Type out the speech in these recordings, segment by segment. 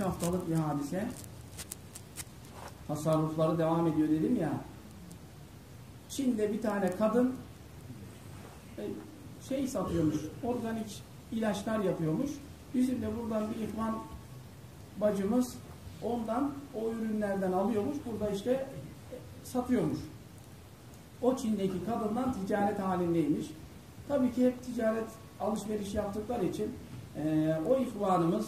üç haftalık bir hadise. Tasarrufları devam ediyor dedim ya. Çin'de bir tane kadın e, şey satıyormuş, organik ilaçlar yapıyormuş. Bizim de buradan bir ihvan bacımız ondan o ürünlerden alıyormuş. Burada işte satıyormuş. O Çin'deki kadından ticaret halindeymiş. Tabii ki hep ticaret alışveriş yaptıkları için e, o ihvanımız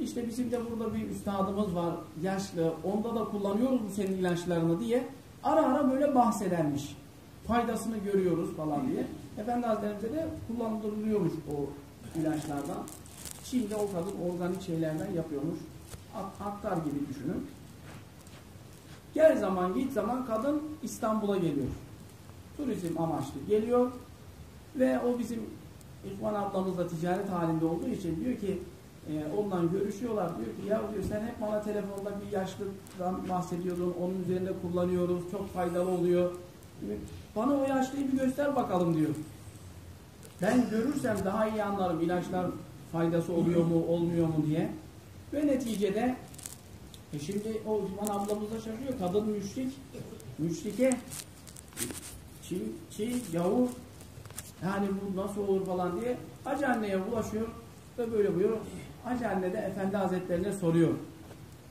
işte bizim de burada bir üstadımız var yaşlı onda da kullanıyoruz bu senin ilaçlarını diye ara ara böyle bahsedermiş. Faydasını görüyoruz falan diye. Efendi Hazretlerimize de kullandırılıyormuş o ilaçlardan. Çin'de o kadın organik şeylerden yapıyormuş. Aktar gibi düşünün. Gel zaman git zaman kadın İstanbul'a geliyor. Turizm amaçlı geliyor. Ve o bizim İhvan ablamız da ticaret halinde olduğu için diyor ki e, ondan görüşüyorlar. Diyor ki ya diyor sen hep bana telefonda bir yaşlıdan bahsediyordun. Onun üzerinde kullanıyoruz. Çok faydalı oluyor. Bana o yaşlıyı bir göster bakalım diyor. Ben görürsem daha iyi anlarım ilaçlar faydası oluyor mu olmuyor mu diye. Ve neticede e şimdi o uzman ablamız da şaşırıyor. Kadın müşrik. Müşrike Çin, Çin, yavur yani bu nasıl olur falan diye Hacı anneye ulaşıyor ve böyle buyuruyor. Hacı anne de Efendi Hazretlerine soruyor.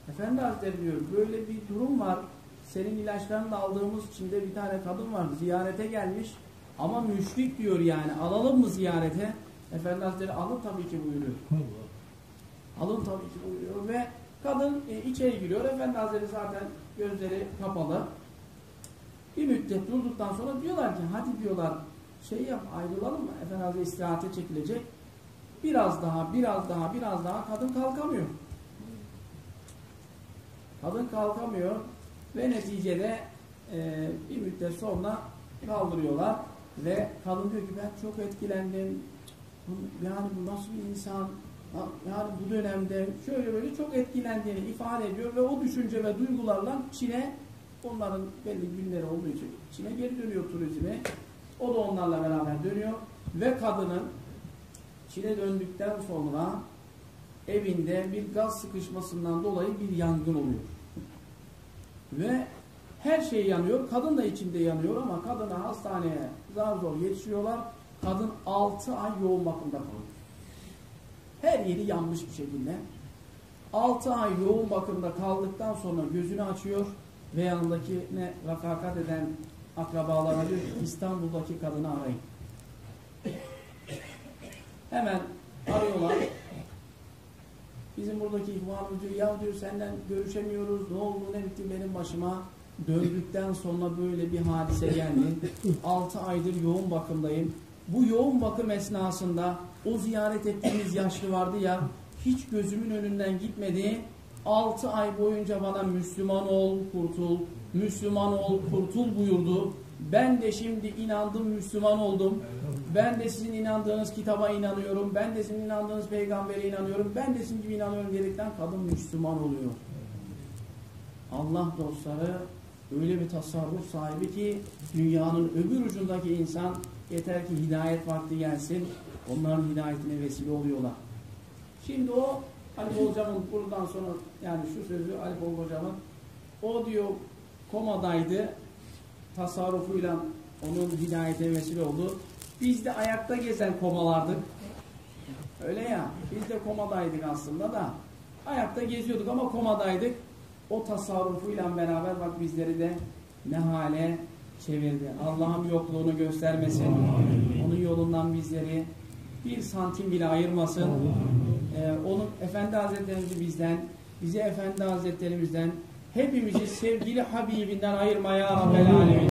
Efendi Hazretleri diyor böyle bir durum var. Senin ilaçlarını da aldığımız içinde bir tane kadın var. Ziyarete gelmiş. Ama müşrik diyor yani. Alalım mı ziyarete? Efendi Hazretleri alın tabii ki buyuruyor. Alın tabii ki buyuruyor ve kadın e, içeri giriyor. Efendi Hazretleri zaten gözleri kapalı. Bir müddet durduktan sonra diyorlar ki hadi diyorlar şey yap ayrılalım mı? Efendi Hazretleri istirahate çekilecek. Biraz daha, biraz daha, biraz daha kadın kalkamıyor. Kadın kalkamıyor ve neticede e, bir müddet sonra kaldırıyorlar ve kadın diyor ki ben çok etkilendim. Yani bu nasıl bir insan? Yani bu dönemde şöyle böyle çok etkilendiğini ifade ediyor ve o düşünce ve duygularla Çin'e onların belli günleri olduğu için Çin'e geri dönüyor turizme. O da onlarla beraber dönüyor ve kadının Çin'e döndükten sonra evinde bir gaz sıkışmasından dolayı bir yangın oluyor. Ve her şey yanıyor. Kadın da içinde yanıyor ama kadına hastaneye zar zor yetişiyorlar. Kadın 6 ay yoğun bakımda kalıyor. Her yeri yanmış bir şekilde. 6 ay yoğun bakımda kaldıktan sonra gözünü açıyor ve yanındakine refakat eden akrabalara diyor ki İstanbul'daki kadını arayın. Hemen arıyorlar. Bizim buradaki ihvanımız diyor ya diyor senden görüşemiyoruz. Ne oldu ne bitti benim başıma. Döndükten sonra böyle bir hadise geldi. 6 aydır yoğun bakımdayım. Bu yoğun bakım esnasında o ziyaret ettiğimiz yaşlı vardı ya hiç gözümün önünden gitmedi. 6 ay boyunca bana Müslüman ol, kurtul, Müslüman ol, kurtul buyurdu. Ben de şimdi inandım, Müslüman oldum. Ben de sizin inandığınız kitaba inanıyorum. Ben de sizin inandığınız peygambere inanıyorum. Ben de sizin gibi inanıyorum diyerekten kadın Müslüman oluyor. Allah dostları öyle bir tasarruf sahibi ki dünyanın öbür ucundaki insan yeter ki hidayet vakti gelsin. Onların hidayetine vesile oluyorlar. Şimdi o Ali Hocam'ın buradan sonra yani şu sözü Ali Hocam'ın o diyor komadaydı tasarrufuyla onun hidayete vesile oldu. Biz de ayakta gezen komalardık. Öyle ya. Biz de komadaydık aslında da. Ayakta geziyorduk ama komadaydık. O tasarrufuyla beraber bak bizleri de ne hale çevirdi. Allah'ım yokluğunu göstermesin. Onun yolundan bizleri bir santim bile ayırmasın. Ee, onun Efendi Hazretlerimizi bizden, bizi Efendi Hazretlerimizden hepimizi sevgili Habibinden ayırmaya Rabbel Alemin.